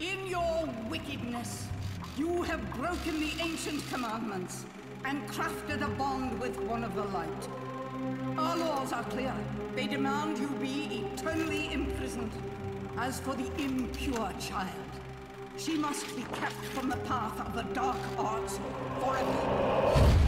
In your wickedness, you have broken the ancient commandments and crafted a bond with one of the light. Our laws are clear. They demand you be eternally imprisoned. As for the impure child, she must be kept from the path of the dark arts forever.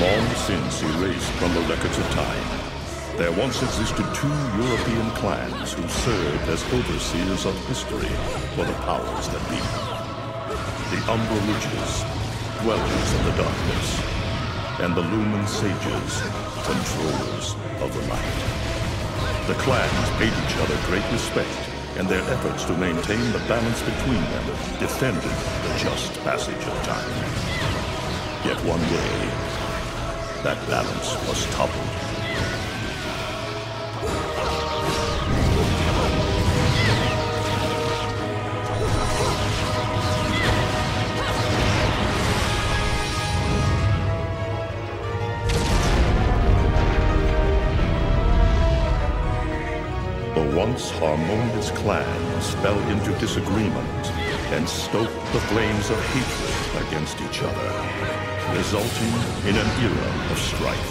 Long since erased from the records of time, there once existed two European clans who served as overseers of history for the powers that be. The Umbra Witches, dwellers of the darkness, and the Lumen Sages, controllers of the light. The clans paid each other great respect, and their efforts to maintain the balance between them defended the just passage of time. Yet one day, that balance was toppled. The once harmonious clans fell into disagreement and stoked the flames of hatred against each other, resulting in an era of strife.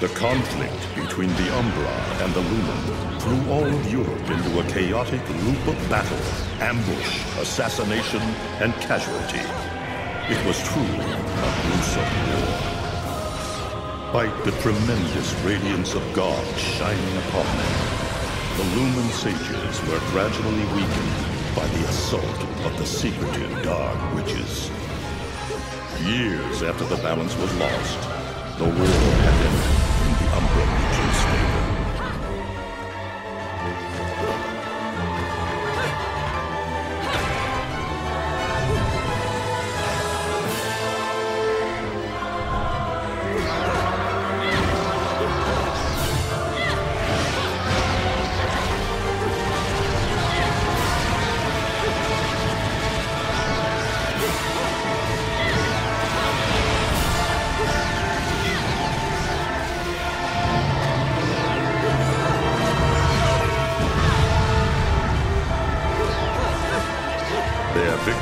The conflict between the Umbra and the Lumen threw all of Europe into a chaotic loop of battle, ambush, assassination, and casualty. It was truly a gruesome war. Despite the tremendous radiance of God shining upon them, the Lumen Sages were gradually weakened by the assault of the secretive Dark Witches. Years after the balance was lost, the war had ended in the Umbra Witches'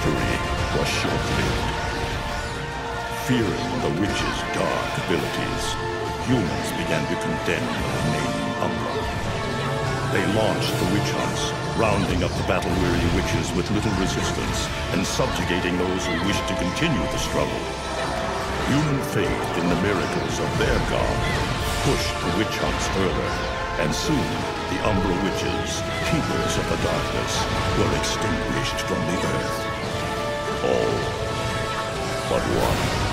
victory was short-lived. Fearing the witch's dark abilities, humans began to condemn the name Umbra. They launched the witch hunts, rounding up the battle-weary witches with little resistance and subjugating those who wished to continue the struggle. Human faith in the miracles of their god pushed the witch hunts further, and soon the Umbra witches, keepers of the darkness, were extinguished from the earth. All but one.